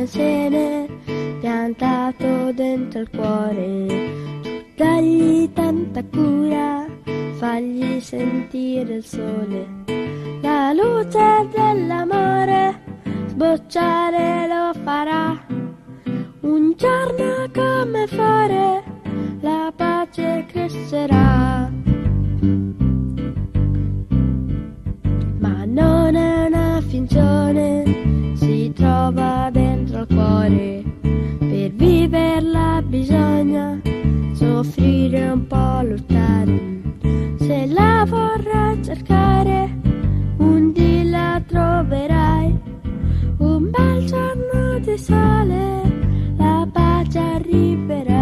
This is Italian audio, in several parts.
come se piantato dentro il cuore. Tu dagli tanta cura, fagli sentire il sole, la luce dell'amore sbocciare lo farà. Un giorno come fare, la pace crescerà. la pace arriverà.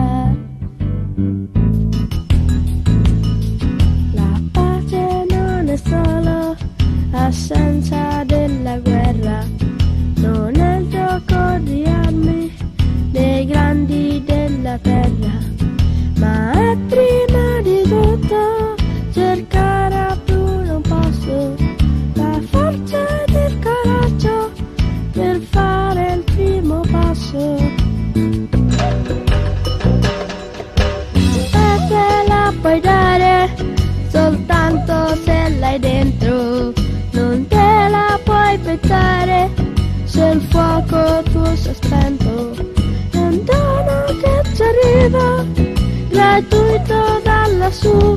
E te la puoi dare soltanto se l'hai dentro, non te la puoi pettare se il fuoco tu sei spento, non t'amo che ci arrivo gratuito dalla su